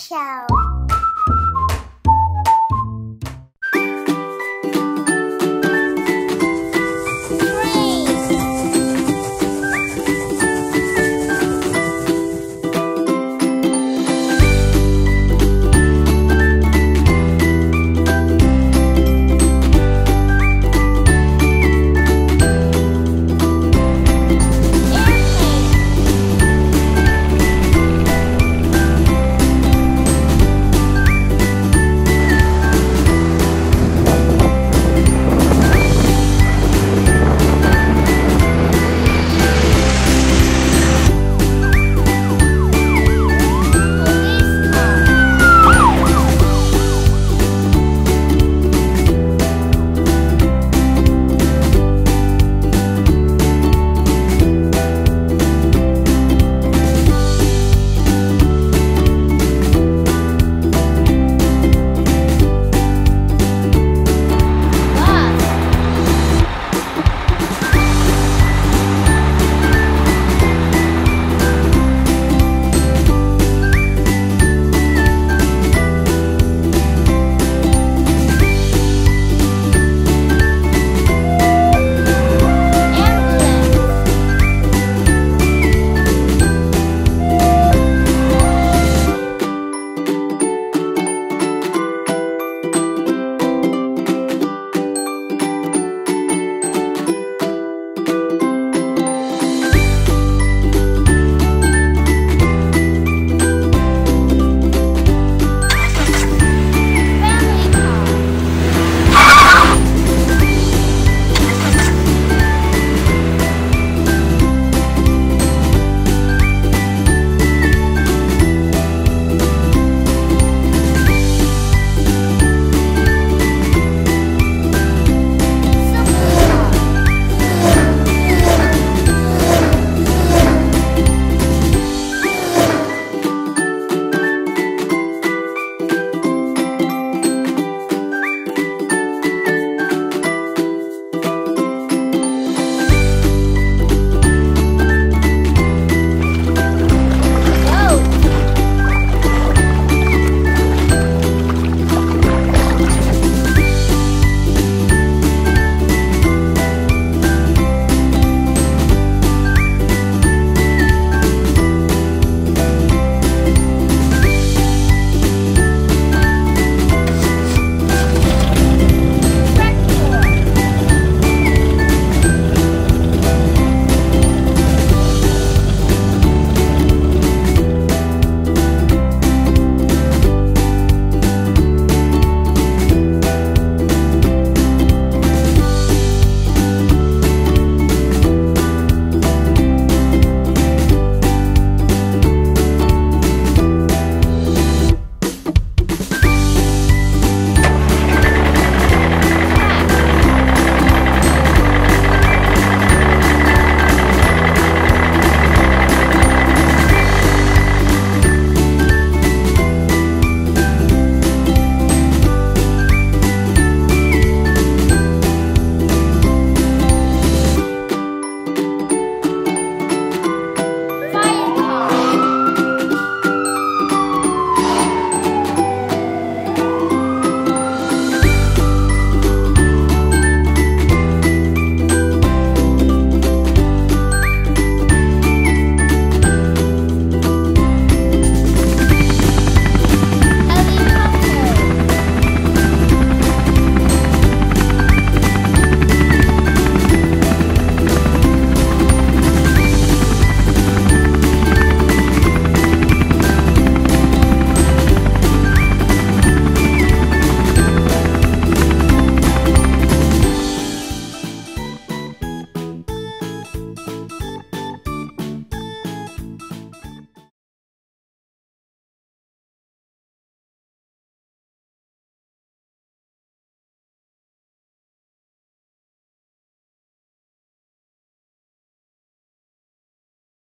Show.